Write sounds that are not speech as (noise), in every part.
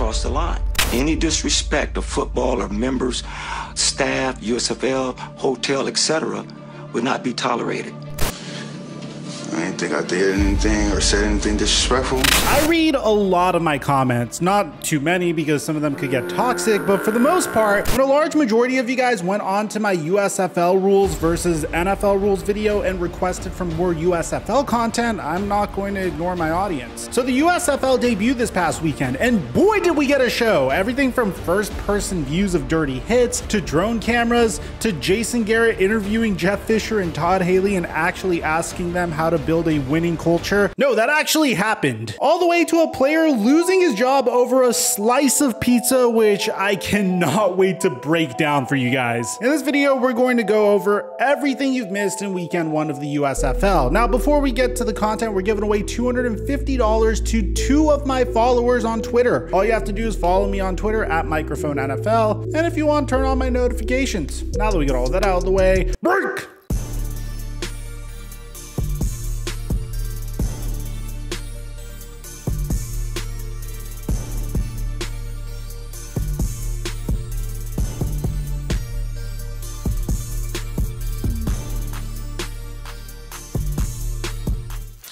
the line. Any disrespect of football or members, staff, USFL, hotel, etc., would not be tolerated. I didn't think I did anything or said anything disrespectful. I read a lot of my comments, not too many because some of them could get toxic, but for the most part, when a large majority of you guys went on to my USFL rules versus NFL rules video and requested for more USFL content, I'm not going to ignore my audience. So the USFL debuted this past weekend, and boy did we get a show. Everything from first person views of dirty hits to drone cameras to Jason Garrett interviewing Jeff Fisher and Todd Haley and actually asking them how to build a winning culture. No, that actually happened. All the way to a player losing his job over a slice of pizza, which I cannot (laughs) wait to break down for you guys. In this video, we're going to go over everything you've missed in weekend one of the USFL. Now, before we get to the content, we're giving away $250 to two of my followers on Twitter. All you have to do is follow me on Twitter at Mikerophone NFL. And if you want, turn on my notifications. Now that we get all that out of the way,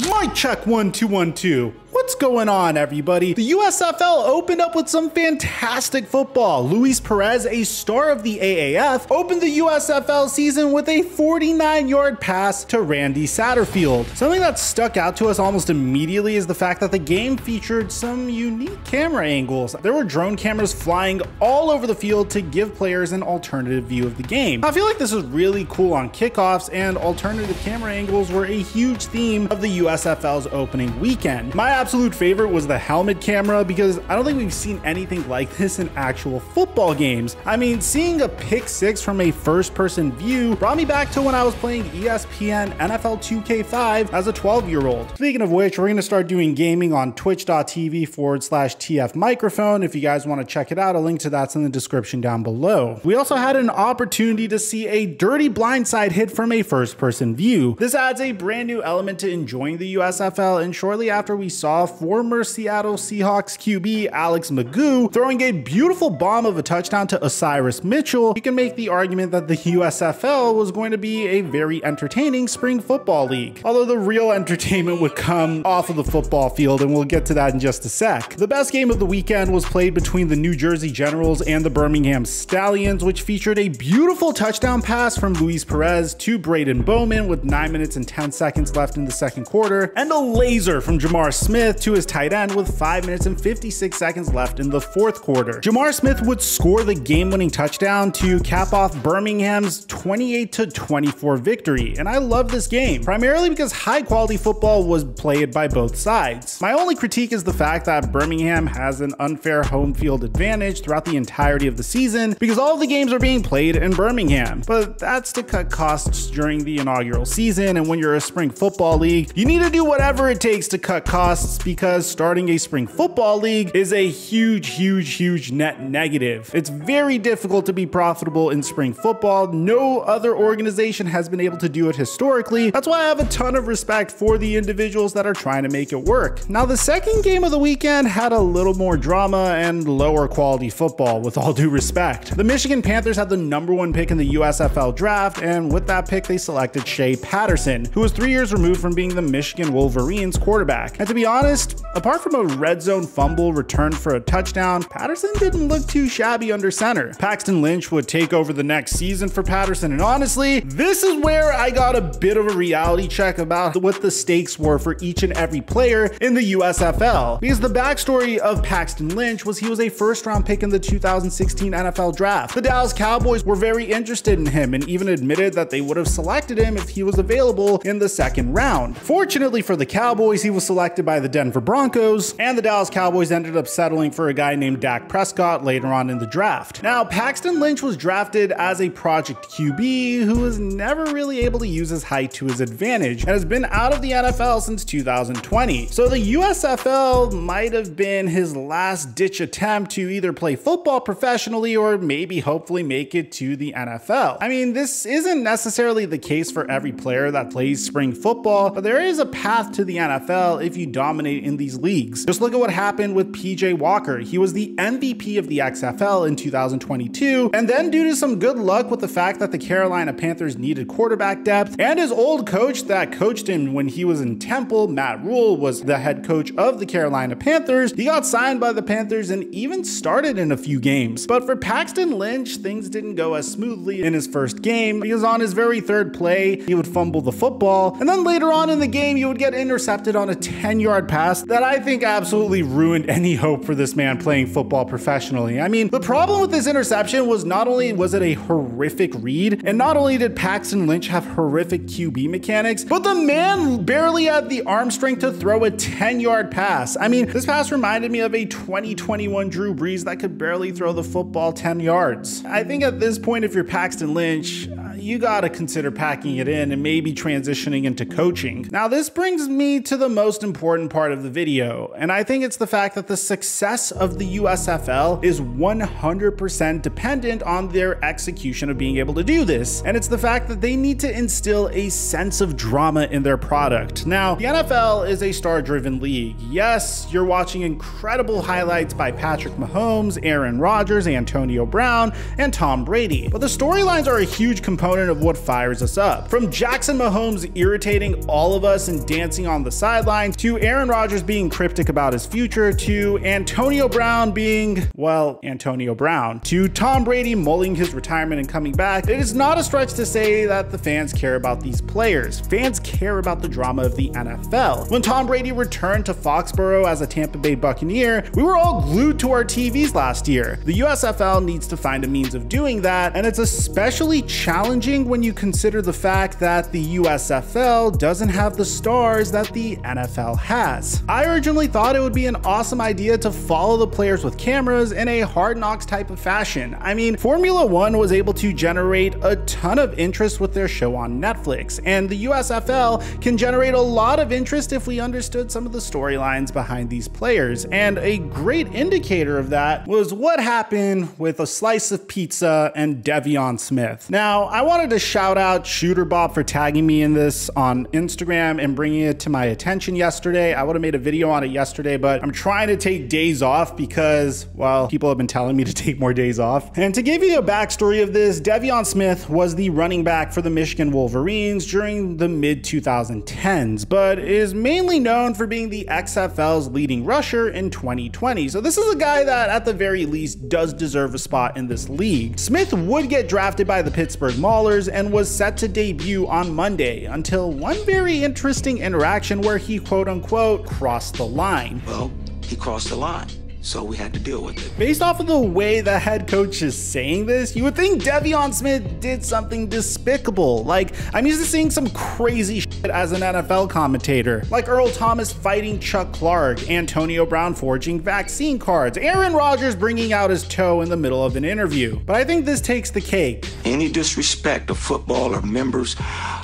Mic check one two one two. Going on, everybody? The USFL opened up with some fantastic football. Luis Perez, a star of the AAF, opened the USFL season with a 49 yard pass to Randy Satterfield. Something that stuck out to us almost immediately is the fact that the game featured some unique camera angles. There were drone cameras flying all over the field to give players an alternative view of the game. I feel like this was really cool on kickoffs, and alternative camera angles were a huge theme of the USFL's opening weekend. My absolute favorite was the helmet camera because I don't think we've seen anything like this in actual football games. I mean, seeing a pick six from a first person view brought me back to when I was playing ESPN NFL 2K5 as a 12 year old. Speaking of which, we're going to start doing gaming on twitch.tv forward slash TF Mikerophone. If you guys want to check it out, a link to that's in the description down below. We also had an opportunity to see a dirty blindside hit from a first person view. This adds a brand new element to enjoying the USFL, and shortly after we saw former Seattle Seahawks QB Alex McGough throwing a beautiful bomb of a touchdown to Osirus Mitchell, you can make the argument that the USFL was going to be a very entertaining spring football league. Although the real entertainment would come off of the football field, and we'll get to that in just a sec. The best game of the weekend was played between the New Jersey Generals and the Birmingham Stallions, which featured a beautiful touchdown pass from Luis Perez to Braden Bowman with 9 minutes and 10 seconds left in the second quarter, and a laser from J'Mar Smith to his tight end with 5 minutes and 56 seconds left in the fourth quarter. J'Mar Smith would score the game-winning touchdown to cap off Birmingham's 28 24 victory, and I love this game, primarily because high-quality football was played by both sides. My only critique is the fact that Birmingham has an unfair home field advantage throughout the entirety of the season because all the games are being played in Birmingham, but that's to cut costs during the inaugural season, and when you're a spring football league, you need to do whatever it takes to cut costs because starting a spring football league is a huge, huge, huge net negative. It's very difficult to be profitable in spring football. No other organization has been able to do it historically. That's why I have a ton of respect for the individuals that are trying to make it work. Now, the second game of the weekend had a little more drama and lower quality football, with all due respect. The Michigan Panthers had the number one pick in the USFL draft, and with that pick, they selected Shea Patterson, who was three years removed from being the Michigan Wolverines quarterback. And to be honest, apart from a red zone fumble returned for a touchdown, Patterson didn't look too shabby under center. Paxton Lynch would take over the next season for Patterson, and honestly, this is where I got a bit of a reality check about what the stakes were for each and every player in the USFL. Because the backstory of Paxton Lynch was he was a first round pick in the 2016 NFL draft. The Dallas Cowboys were very interested in him and even admitted that they would have selected him if he was available in the second round. Fortunately for the Cowboys, he was selected by the Denver Broncos, and the Dallas Cowboys ended up settling for a guy named Dak Prescott later on in the draft. Now, Paxton Lynch was drafted as a project QB who was never really able to use his height to his advantage and has been out of the NFL since 2020. So the USFL might have been his last ditch attempt to either play football professionally or maybe hopefully make it to the NFL. I mean, this isn't necessarily the case for every player that plays spring football, but there is a path to the NFL if you dominate in these leagues. Just look at what happened with PJ Walker. He was the MVP of the XFL in 2022, and then due to some good luck with the fact that the Carolina Panthers needed quarterback depth, and his old coach that coached him when he was in Temple, Matt Rhule, was the head coach of the Carolina Panthers, he got signed by the Panthers and even started in a few games. But for Paxton Lynch, things didn't go as smoothly in his first game because on his very third play, he would fumble the football, and then later on in the game, he would get intercepted on a 10 yard pass that I think absolutely ruined any hope for this man playing football professionally. I mean, the problem with this interception was not only was it a horrific read, and not only did Paxton Lynch have horrific QB mechanics, but the man barely had the arm strength to throw a 10 yard pass. I mean, this pass reminded me of a 2021 Drew Brees that could barely throw the football 10 yards. I think at this point, if you're Paxton Lynch, you gotta consider packing it in and maybe transitioning into coaching. Now, this brings me to the most important part of the video, and I think it's the fact that the success of the USFL is 100% dependent on their execution of being able to do this, and it's the fact that they need to instill a sense of drama in their product. Now, the NFL is a star-driven league. Yes, you're watching incredible highlights by Patrick Mahomes, Aaron Rodgers, Antonio Brown, and Tom Brady, but the storylines are a huge component component of what fires us up. From Jackson Mahomes irritating all of us and dancing on the sidelines, to Aaron Rodgers being cryptic about his future, to Antonio Brown being, well, Antonio Brown, to Tom Brady mulling his retirement and coming back, it is not a stretch to say that the fans care about these players. Fans care about the drama of the NFL. When Tom Brady returned to Foxborough as a Tampa Bay Buccaneer, we were all glued to our TVs last year. The USFL needs to find a means of doing that, and it's especially challenging challenging when you consider the fact that the USFL doesn't have the stars that the NFL has. I originally thought it would be an awesome idea to follow the players with cameras in a hard knocks type of fashion. I mean, Formula One was able to generate a ton of interest with their show on Netflix, and the USFL can generate a lot of interest if we understood some of the storylines behind these players. And a great indicator of that was what happened with a slice of pizza and De'Veon Smith. Now, I wanted to shout out Shooter Bob for tagging me in this on Instagram and bringing it to my attention yesterday. I would have made a video on it yesterday, but I'm trying to take days off because, well, people have been telling me to take more days off. And to give you a backstory of this, De'Veon Smith was the running back for the Michigan Wolverines during the mid 2010s, but is mainly known for being the XFL's leading rusher in 2020. So this is a guy that at the very least does deserve a spot in this league. Smith would get drafted by the Pittsburgh And was set to debut on Monday until one very interesting interaction where he quote unquote crossed the line. Well, he crossed the line so we had to deal with it. Based off of the way the head coach is saying this, you would think De'Veon Smith did something despicable. Like, I'm used to seeing some crazy shit as an NFL commentator, like Earl Thomas fighting Chuck Clark, Antonio Brown forging vaccine cards, Aaron Rodgers bringing out his toe in the middle of an interview. But I think this takes the cake. Any disrespect of football or members,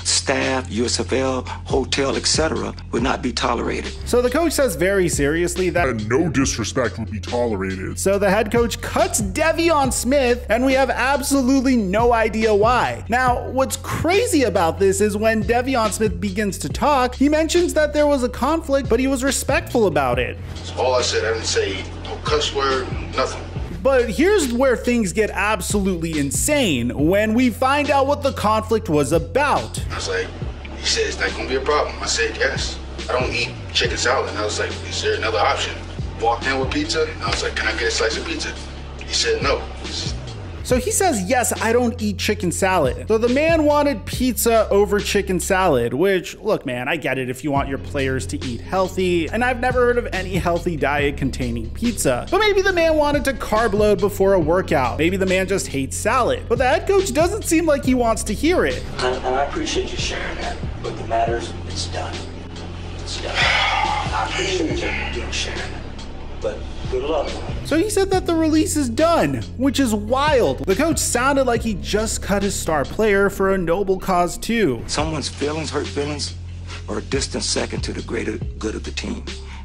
staff, USFL, hotel, etc., would not be tolerated. So the coach says very seriously that and no disrespect would be tolerated. So the head coach cuts De'Veon Smith, and we have absolutely no idea why. Now, what's crazy about this is when De'Veon Smith begins to talk, he mentions that there was a conflict, but he was respectful about it. That's all I said. I didn't say no cuss word, nothing. But here's where things get absolutely insane when we find out what the conflict was about. I was like, he said, it's not gonna be a problem. I said, yes. I don't eat chicken salad. And I was like, is there another option? Walked in with pizza. I was like, can I get a slice of pizza? He said, no. So he says, yes, I don't eat chicken salad. So the man wanted pizza over chicken salad, which, look, man, I get it if you want your players to eat healthy, and I've never heard of any healthy diet containing pizza. But maybe the man wanted to carb load before a workout. Maybe the man just hates salad. But the head coach doesn't seem like he wants to hear it. And, I appreciate you sharing that, but the matter's, it's done. It's done. I appreciate you, sharing it, but good luck. So he said that the release is done, which is wild. The coach sounded like he just cut his star player for a noble cause too. Someone's feelings, hurt feelings, are a distant second to the greater good of the team.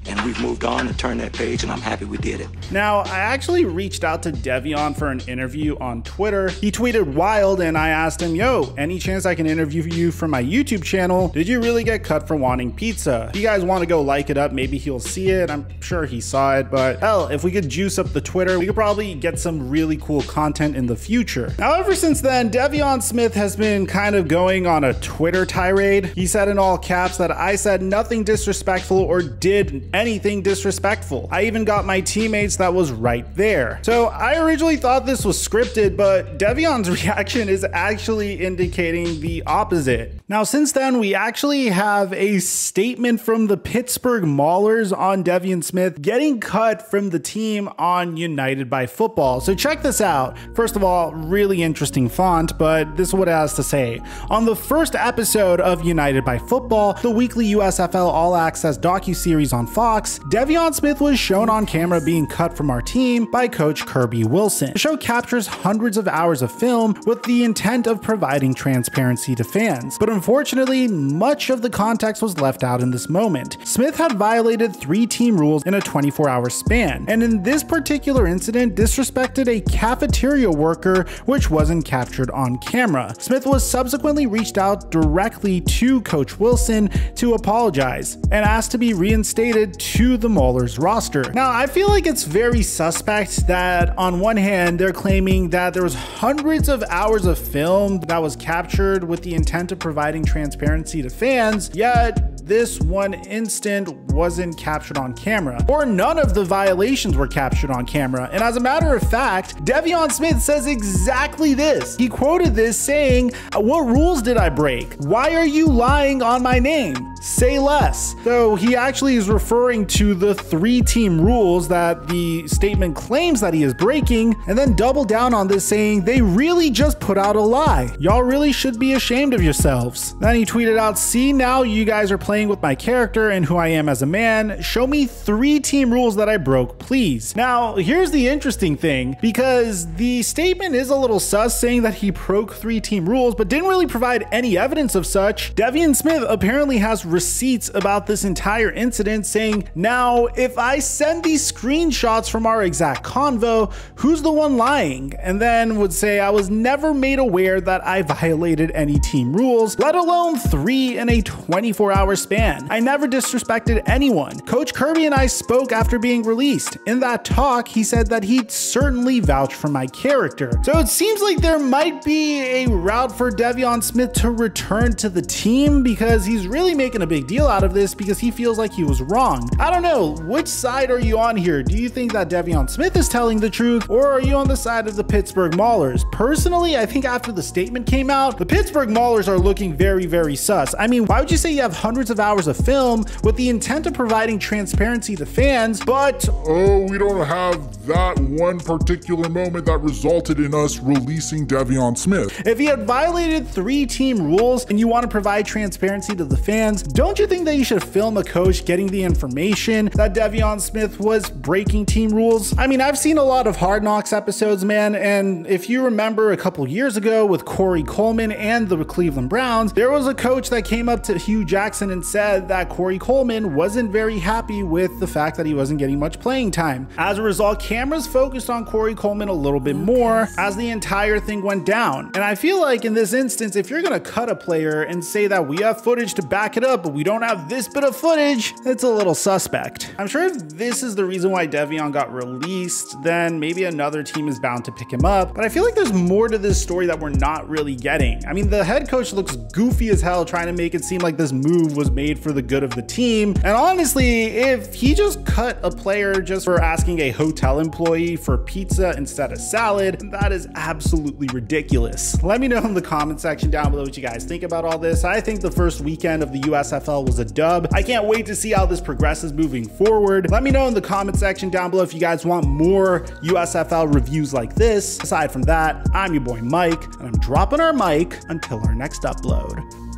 And we've moved on and turned that page, and I'm happy we did it. Now, I actually reached out to De'Veon for an interview on Twitter. He tweeted wild, and I asked him, Yo, any chance I can interview you for my YouTube channel? Did you really get cut for wanting pizza? If you guys want to go like it up, maybe he'll see it. I'm sure he saw it, but hell, if we could juice up the Twitter, we could probably get some really cool content in the future. Now, ever since then, De'Veon Smith has been kind of going on a Twitter tirade. He said in all caps that I said nothing disrespectful or did anything disrespectful. I even got my teammates that was right there. So I originally thought this was scripted, but De'Veon's (laughs) reaction is actually indicating the opposite. Now, since then, we actually have a statement from the Pittsburgh Maulers on De'Veon Smith getting cut from the team on United by Football. So check this out. First of all, really interesting font, but this is what it has to say. On the first episode of United by Football, the weekly USFL All Access docu-series on Fox, De'Veon Smith was shown on camera being cut from our team by coach Kirby Wilson. The show captures hundreds of hours of film with the intent of providing transparency to fans, but unfortunately, much of the context was left out in this moment. Smith had violated three team rules in a 24-hour span, and in this particular incident disrespected a cafeteria worker which wasn't captured on camera. Smith was subsequently reached out directly to Coach Wilson to apologize and asked to be reinstated to the Maulers roster. Now, I feel like it's very suspect that on one hand, they're claiming that there was hundreds of hours of film that was captured with the intent of providing transparency to fans, yet this one instant wasn't captured on camera, or none of the violations were captured on camera. And as a matter of fact, De'Veon Smith says exactly this. He quoted this saying, uh, What rules did I break? Why are you lying on my name? Say less. So he actually is referring to the three team rules that the statement claims that he is breaking, and then double down on this saying they really just put out a lie. Y'all really should be ashamed of yourselves. Then he tweeted out, See, now you guys are playing with my character and who I am as a man. Show me three team rules that I broke, please. Now, here's the interesting thing because the statement is a little sus saying that he broke three team rules, but didn't really provide any evidence of such. De'Veon Smith apparently has receipts about this entire incident saying, Now, if I send these screenshots from our exact convo, who's the one lying? And then would say, I was never made aware that I violated any team rules, let alone three in a 24 hour span. I never disrespected anyone. Coach Kirby and I spoke after being released. In that talk, he said that he'd certainly vouch for my character. So it seems like there might be a route for De'Veon Smith to return to the team because he's really making a big deal out of this because he feels like he was wrong. I don't know, which side are you on here? Do you think that De'Veon Smith is telling the truth or are you on the side of the Pittsburgh Maulers? Personally, I think after the statement came out, the Pittsburgh Maulers are looking very, very sus. I mean, why would you say you have hundreds of hours of film with the intent of providing transparency to fans, but Oh, we don't have that one particular moment that resulted in us releasing De'Veon Smith. if he had violated three team rules and you want to provide transparency to the fans, don't you think that you should film a coach getting the information that De'Veon Smith was breaking team rules? I mean, I've seen a lot of Hard Knocks episodes, man, and if you remember a couple years ago with Corey Coleman and the Cleveland Browns, there was a coach that came up to Hue Jackson and said that Corey Coleman wasn't very happy with the fact that he wasn't getting much playing time. As a result, cameras focused on Corey Coleman a little bit more as the entire thing went down. And I feel like in this instance, if you're gonna cut a player and say that we have footage to back it up, but we don't have this bit of footage, it's a little suspect. I'm sure if this is the reason why De'Veon got released, then maybe another team is bound to pick him up. But I feel like there's more to this story that we're not really getting. I mean, the head coach looks goofy as hell trying to make it seem like this move was made for the good of the team. And honestly, if he just cut a player just for asking a hotel employee for pizza instead of salad, that is absolutely ridiculous. Let me know in the comment section down below what you guys think about all this. I think the first weekend of the USFL was a dub. I can't wait to see how this progresses moving forward. Let me know in the comment section down below if you guys want more USFL reviews like this. Aside from that, I'm your boy Mike, and I'm dropping our mic until our next upload.